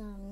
สัง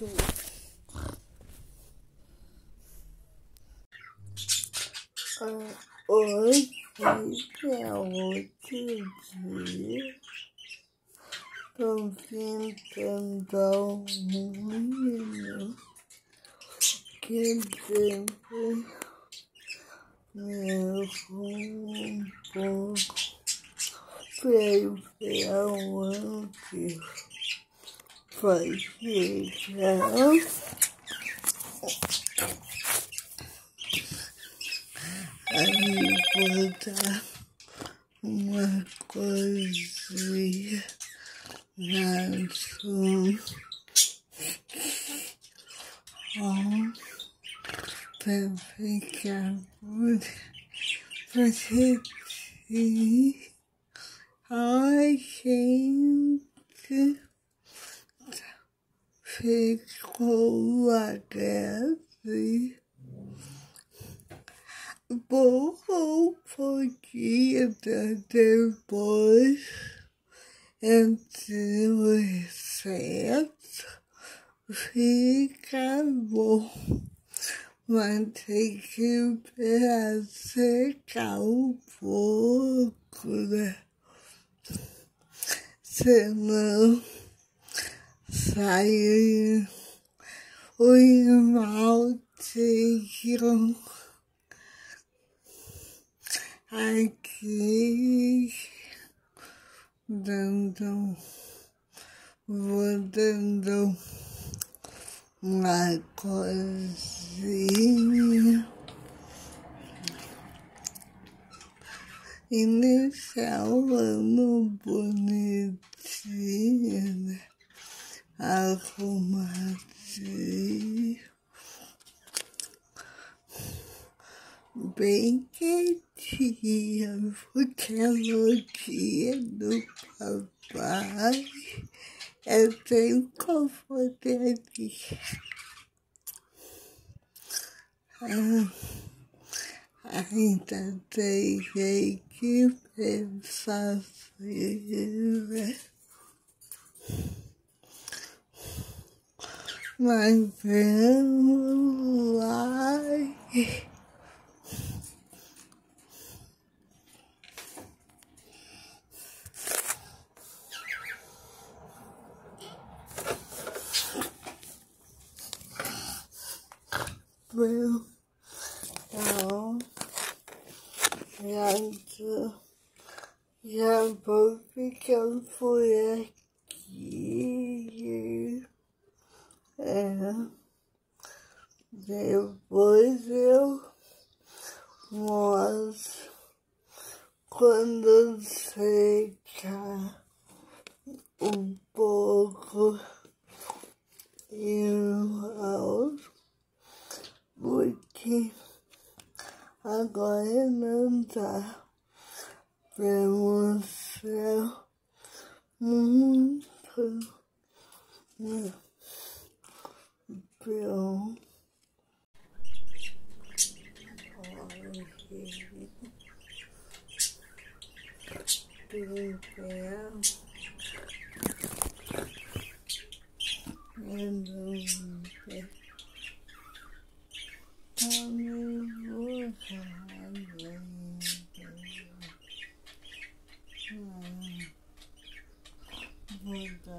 зүг. Ой, яавууч. Томфин тэндау муунино. Кэнтэн Meu fogo, veio pela onde realmente faz chegar. Aí vou dar uma coisinha ficou agressivo. Por pouquinho depois, entre o excesso, fica bom. Mas tem que esperar secar um pouco, né? Senão sai o esmalte aqui dando, vou dando uma coisinha inicial ano bonitinha, né? Arrumadinho, bem quietinha, porque a notinha do papai é bem confortadinha. Ah, ainda tem que pensar my family. Blue. Now, and Depois eu mostro quando secar um pouco e aos porque agora não dá para mostrar muito né? doing prayer and doing prayer. Buddha.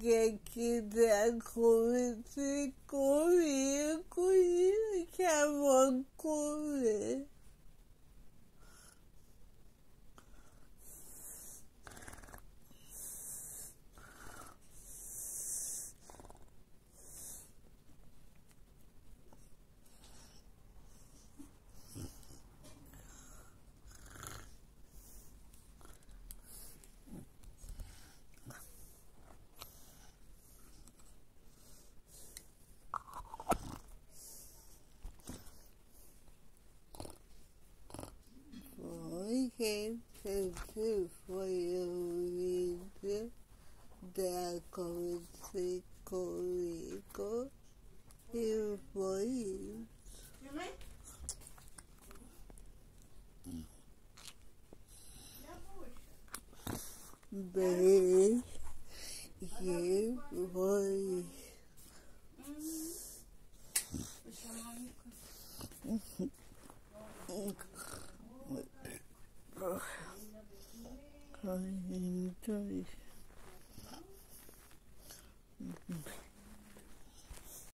vlog aqui da Converse comigo e que eu vou came into for you with the Corico employees. They you boy. Mm. Ai, então.